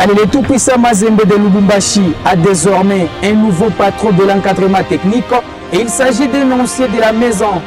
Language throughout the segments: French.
Allez, le tout-puissant Mazembe de Lubumbashi a désormais un nouveau patron de l'encadrement technique et il s'agit d'un ancien de la maison.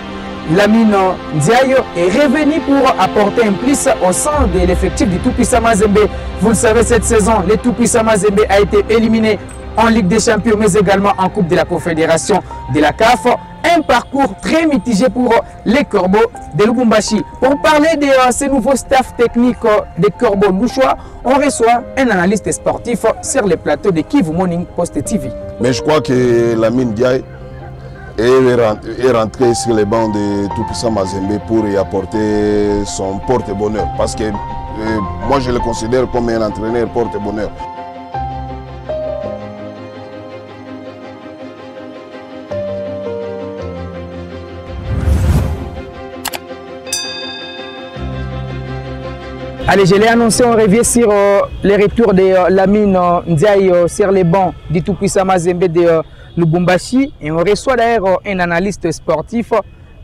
Lamine Diayo est revenu pour apporter un plus au sein de l'effectif du tout-puissant Mazembe. Vous le savez, cette saison, le tout-puissant Mazembe a été éliminé en Ligue des Champions, mais également en Coupe de la Confédération de la CAF un parcours très mitigé pour les Corbeaux de Lubumbashi. Pour parler de euh, ce nouveau staff technique euh, des Corbeaux Louchois, on reçoit un analyste sportif sur le plateau de Kivu Morning Post TV. Mais je crois que Lamine Diaye est rentré sur les bancs de Tout-Puissant Mazembe pour y apporter son porte-bonheur. Parce que euh, moi, je le considère comme un entraîneur porte-bonheur. Allez, je l'ai annoncé, on revient sur euh, les retours de euh, Lamine euh, Ndiaye sur les bancs du tout-puissant Mazembe de Lubumbashi. Et on reçoit d'ailleurs un analyste sportif,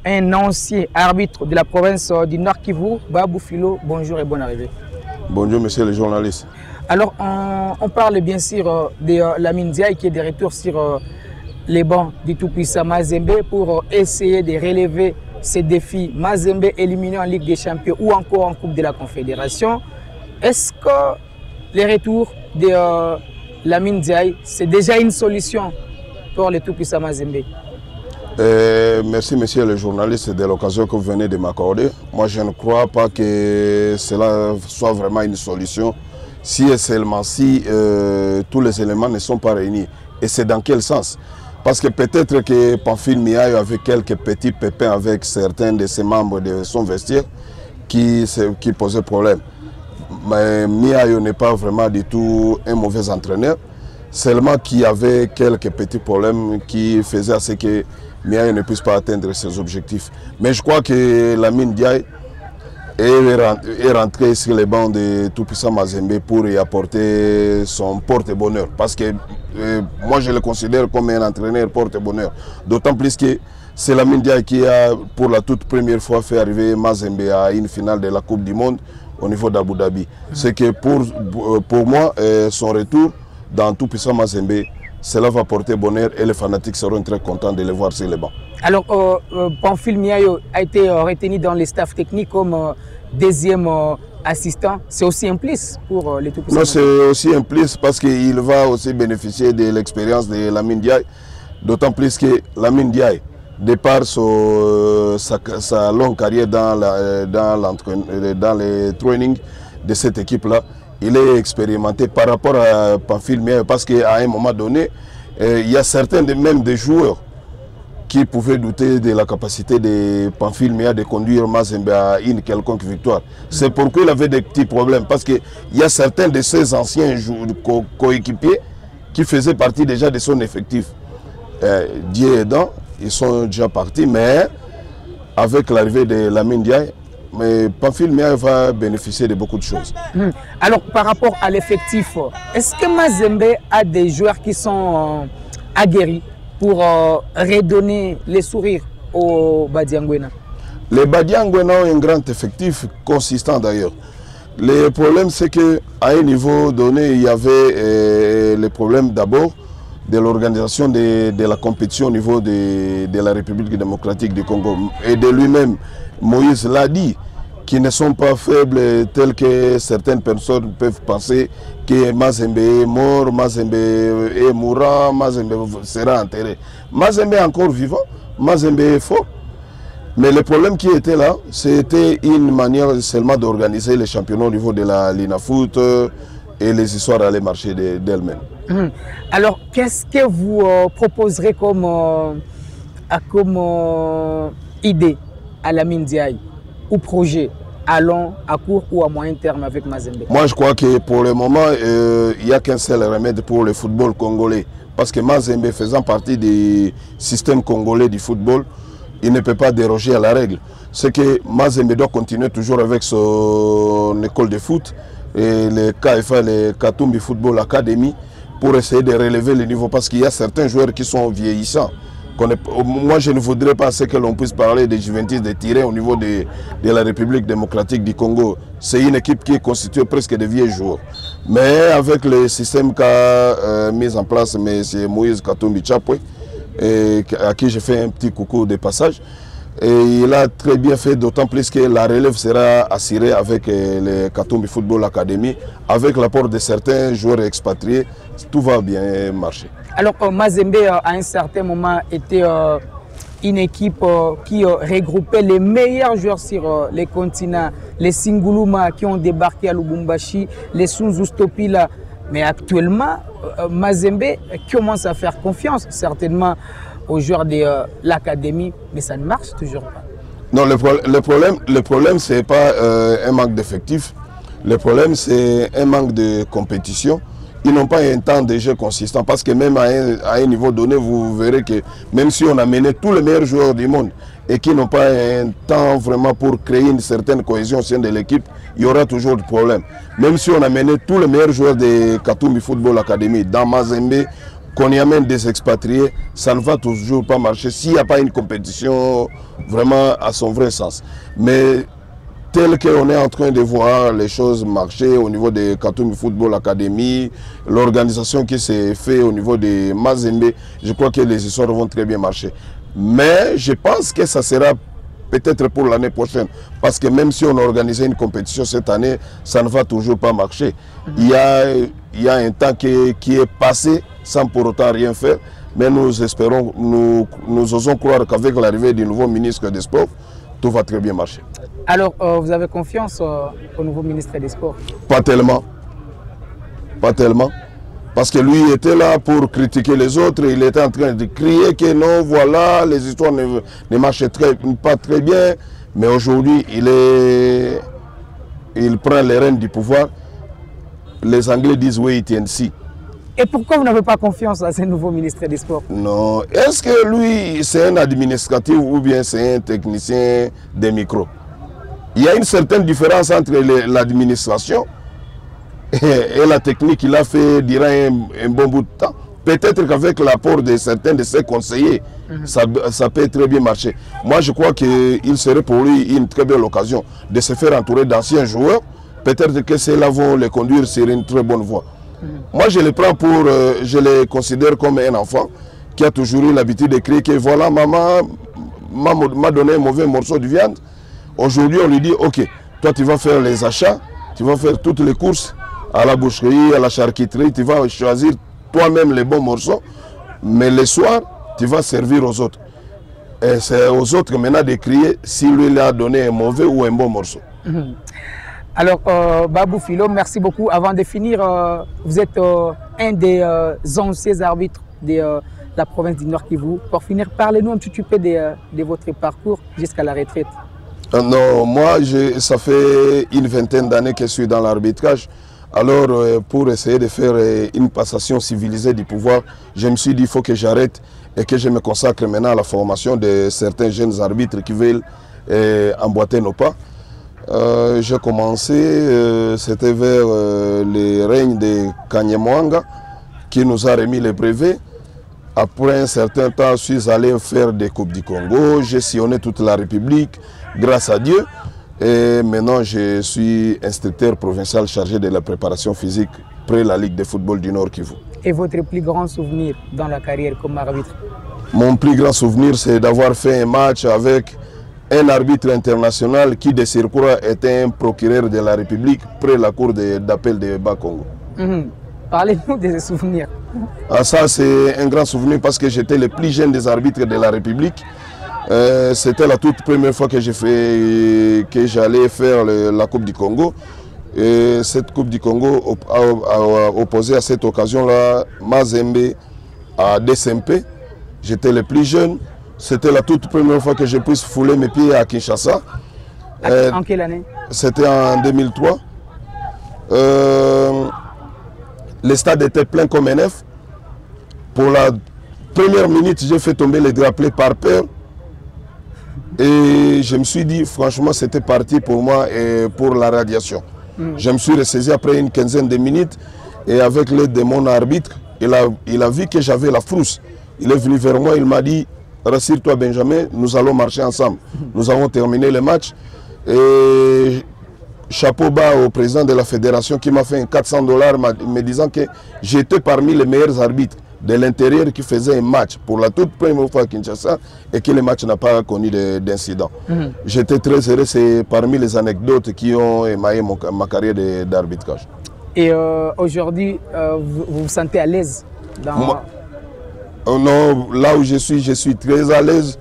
un ancien arbitre de la province du Nord Kivu, Babou Philo. Bonjour et bonne arrivée. Bonjour, monsieur le journaliste. Alors, on, on parle bien sûr de euh, Lamine Ndiaye qui est de retour sur les bancs du tout-puissant Mazembe pour essayer de relever ces défis. Mazembe éliminé en Ligue des Champions ou encore en Coupe de la Confédération. Est-ce que le retour de euh, Lamine Ndiaye, c'est déjà une solution pour le tout-puissant Mazembe? Euh, merci, monsieur le journaliste, de l'occasion que vous venez de m'accorder. Moi, je ne crois pas que cela soit vraiment une solution si et seulement si euh, tous les éléments ne sont pas réunis. Et c'est dans quel sens? Parce que peut-être que Pamphile Miaille avait quelques petits pépins avec certains de ses membres de son vestiaire qui, posaient problème. Mais Miaille n'est pas vraiment du tout un mauvais entraîneur. Seulement qu'il y avait quelques petits problèmes qui faisaient à ce que Miaille ne puisse pas atteindre ses objectifs. Mais je crois que Lamine Diaye est ren- est rentré sur les bancs de Tout-Puissant Mazembe pour y apporter son porte-bonheur. Parce que moi, je le considère comme un entraîneur porte-bonheur. D'autant plus que c'est Lamine Diaye qui a, pour la toute première fois, fait arriver Mazembe à une finale de la Coupe du Monde au niveau d'Abu Dhabi. C'est que pour, pour moi, euh, son retour dans Tout-Puissant Mazembe, cela va porter bonheur et les fanatiques seront très contents de le voir sur les bancs. Alors, euh, euh, Pamphile Miayo a été euh, retenu dans les staffs techniques comme euh, deuxième assistant. C'est aussi un plus pour euh, les tout-puissants Non, c'est aussi un plus parce qu'il va aussi bénéficier de l'expérience de Lamine Diaye. D'autant plus que Lamine Diaye, de par son- sa, longue carrière dans, la, dans, euh, dans les trainings de cette équipe-là, il est expérimenté par rapport à Pamphile parce qu'à un moment donné, euh, il y a certains de, même des joueurs qui pouvaient douter de la capacité de Pamphile Mea de conduire Mazembe à une quelconque victoire. C'est pourquoi il avait des petits problèmes, parce qu'il y a certains de ses anciens coéquipiers qui faisaient partie déjà de son effectif. Euh, Dieu aidant, ils sont déjà partis, mais avec l'arrivée de Lamine Diaye, mais Pamphile Mea va bénéficier de beaucoup de choses. Hmm. Alors, par rapport à l'effectif, est-ce que Mazembe a des joueurs qui sont euh, aguerris? Pour euh, redonner les sourires au Badiangwena Les Badiangwena ont un grand effectif consistant d'ailleurs. Le problème, c'est qu'à un niveau donné, il y avait euh, le problème d'abord de l'organisation de, la compétition au niveau de la République démocratique du Congo. Et de lui-même, Moïse l'a dit, qui ne sont pas faibles tels que certaines personnes peuvent penser que Mazembe est mort, Mazembe est mourant, Mazembe sera enterré. Mazembe est encore vivant, Mazembe est fort. Mais le problème qui était là, c'était une manière seulement d'organiser les championnats au niveau de la Lina Foot euh, et les histoires allaient marcher de- d'elles-mêmes. Hmm. Alors, qu'est-ce que vous euh, proposerez comme, euh, comme euh, idée à la Diaye? Ou projet à à court ou à moyen terme avec Mazembe? Moi, je crois que pour le moment, euh, il n'y a qu'un seul remède pour le football congolais. Parce que Mazembe faisant partie du système congolais du football, il ne peut pas déroger à la règle. C'est que Mazembe doit continuer toujours avec son école de foot et le KFA, le Katumbi Football Academy, pour essayer de relever le niveau. Parce qu'il y a certains joueurs qui sont vieillissants. Moi, je ne voudrais pas que l'on puisse parler des Juventus de tirer au niveau de, la République démocratique du Congo. C'est une équipe qui est constituée presque de vieux joueurs. Mais avec le système qu'a euh, mis en place M. Moïse Katumbi Chapwe, à qui j'ai fait un petit coucou de passage, et il a très bien fait, d'autant plus que la relève sera assurée avec euh, le Katumbi Football Academy, avec l'apport de certains joueurs expatriés. Tout va bien marcher. Alors, euh, Mazembe, euh, à un certain moment, était une équipe qui regroupait les meilleurs joueurs sur les continents, les Singuluma qui ont débarqué à Lubumbashi, les Sunzustopila. Mais actuellement, Mazembe commence à faire confiance, certainement aux joueurs de euh, l'académie, mais ça ne marche toujours pas. Non, le, le problème, le problème ce n'est pas euh, un manque d'effectifs. Le problème, c'est un manque de compétition. Ils n'ont pas un temps de jeu consistant parce que même à un, à un, niveau donné, vous verrez que même si on a mené tous les meilleurs joueurs du monde et qui n'ont pas un temps vraiment pour créer une certaine cohésion au sein de l'équipe, il y aura toujours des problèmes. Même si on a mené tous les meilleurs joueurs de Katoumi Football Academy dans Mazembe, qu'on y amène des expatriés, ça ne va toujours pas marcher s'il n'y a pas une compétition vraiment à son vrai sens. Mais tel qu'on est en train de voir les choses marcher au niveau de Katoumi Football Academy, l'organisation qui s'est faite au niveau de Mazembe, je crois que les histoires vont très bien marcher. Mais je pense que ça sera peut-être pour l'année prochaine. Parce que même si on a organisé une compétition cette année, ça ne va toujours pas marcher. Il y a, il y a un temps qui, qui est passé sans pour autant rien faire. Mais nous espérons, nous, nous osons croire qu'avec l'arrivée du nouveau ministre des Sports, tout va très bien marcher. Alors, euh, vous avez confiance euh, au nouveau ministre des Sports? Pas tellement. Pas tellement. Parce que lui était là pour critiquer les autres. Il était en train de crier que non, voilà, les histoires ne, ne marchaient très, pas très bien. Mais aujourd'hui, il, est, il prend les rênes du pouvoir. Les Anglais disent wait and see. Et pourquoi vous n'avez pas confiance à ce nouveau ministre des Sports? Non. Est-ce que lui, c'est un administratif ou bien c'est un technicien des micros? Il y a une certaine différence entre l'administration et la technique qu'il a fait durant un, un, bon bout de temps. Peut-être qu'avec l'apport de certains de ses conseillers, mm -hmm. ça, ça, peut très bien marcher. Moi, je crois qu'il serait pour lui une très belle occasion de se faire entourer d'anciens joueurs. Peut-être que ceux-là vont le conduire sur une très bonne voie. Moi, je les prends pour, euh, je les considère comme un enfant qui a toujours eu l'habitude de crier que voilà, maman m'a donné un mauvais morceau de viande. Aujourd'hui, on lui dit, ok, toi, tu vas faire les achats, tu vas faire toutes les courses, à la boucherie, à la charcuterie, tu vas choisir toi-même les bons morceaux, mais le soir, tu vas servir aux autres. Et c'est aux autres maintenant de crier si lui a donné un mauvais ou un bon morceau. -hmm. Alors, euh, Babou Philo, merci beaucoup. Avant de finir, euh, vous êtes euh, un des anciens arbitres de la province du Nord Kivu. Pour finir, parlez-nous un petit peu de, votre parcours jusqu'à la retraite. non, moi, ça fait une vingtaine d'années que je suis dans l'arbitrage. Alors, pour essayer de faire une passation civilisée du pouvoir, je me suis dit qu'il faut que j'arrête et que je me consacre maintenant à la formation de certains jeunes arbitres qui veulent emboîter nos pas. J'ai commencé, c'était vers le règne de Kanyemwanga qui nous a remis les brevets. Après un certain temps, je suis allé faire des Coupes du Congo, j'ai sillonné toute la République, grâce à Dieu. Et maintenant, je suis instructeur provincial chargé de la préparation physique près la Ligue de football du Nord Kivu. Et votre plus grand souvenir dans la carrière comme arbitre? Mon plus grand souvenir, c'est d'avoir fait un match avec un arbitre international qui, de surcroît, était un procureur de la République près la cour d'appel de, de Bas-Congo. -hmm. Parlez-nous de ces souvenirs. Ah, ça, c'est un grand souvenir parce que j'étais le plus jeune des arbitres de la République. Euh, C'était la toute première fois que j'allais faire le, la Coupe du Congo. Et cette Coupe du Congo a, a, a opposé à cette occasion-là Mazembe à DSMP. J'étais le plus jeune. C'était la toute première fois que je puisse fouler mes pieds à Kinshasa. Euh, en quelle année? C'était en 2003. Euh, le stade était plein comme un œuf. Pour la première minute, j'ai fait tomber les drapeaux par peur. Et je me suis dit, franchement, c'était parti pour moi et pour la radiation. Mm. Je me suis ressaisi après une quinzaine de minutes et avec l'aide de mon arbitre, il a, il a vu que j'avais la frousse. Il est venu vers moi, il m'a dit, rassure-toi Benjamin, nous allons marcher ensemble. Nous avons terminé le match. Et chapeau bas au président de la fédération qui m'a fait un 400 dollars me disant que j'étais parmi les meilleurs arbitres de l'intérieur qui faisait un match pour la toute première fois à Kinshasa et que le match n'a pas connu d'incident. Mhm. J'étais très heureux, c'est parmi les anecdotes qui ont émaillé ma carrière d'arbitrage. Et euh, aujourd'hui, euh, vous, vous sentez à l'aise dans... Euh, non, là où je suis, je suis très à l'aise.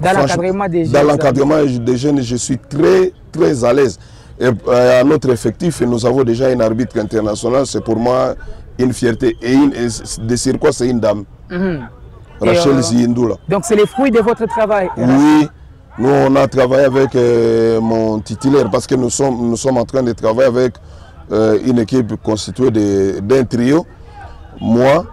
Dans l'encadrement des jeunes Dans l'encadrement des jeunes, je suis très, très à l'aise. Et à notre effectif, nous avons déjà un arbitre international. C'est pour moi une fierté. Et, une, de quoi c'est une dame. Mhm. Rachel euh, Donc c'est les fruits de votre travail Oui. Nous, on a travaillé avec euh, mon titulaire parce que nous sommes, nous sommes en train de travailler avec euh, une équipe constituée d'un trio. Moi,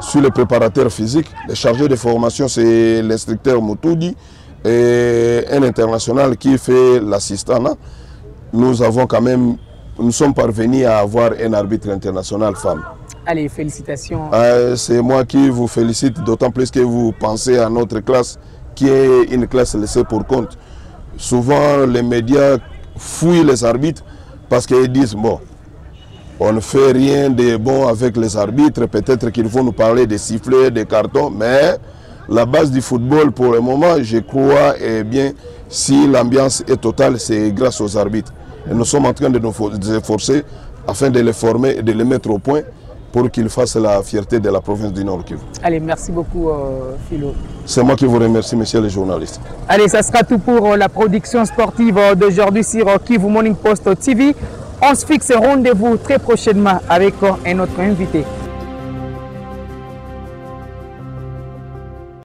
je suis le préparateur physique. Le chargé de formation, c'est l'instructeur Moutoudi et un international qui fait l'assistant. Nous avons quand même, nous sommes parvenus à avoir un arbitre international femme. Allez, félicitations. Ah, c'est moi qui vous félicite, d'autant plus que vous pensez à notre classe, qui est une classe laissée pour compte. Souvent, les médias fouillent les arbitres parce qu'ils disent, bon, on ne fait rien de bon avec les arbitres, peut-être qu'ils vont nous parler des sifflets, des cartons, mais la base du football pour le moment, je crois, est bien, si l'ambiance est totale, c'est grâce aux arbitres. Et nous sommes en train de nous efforcer afin de les former et de les mettre au point pour qu'ils fassent la fierté de la province du Nord Kivu. Allez, merci beaucoup euh, Philo. C'est moi qui vous remercie, messieurs les journalistes. Allez, ça sera tout pour euh, la production sportive euh, d'aujourd'hui sur Kivu Morning Post TV. On se fixe rendez-vous très prochainement avec un autre invité.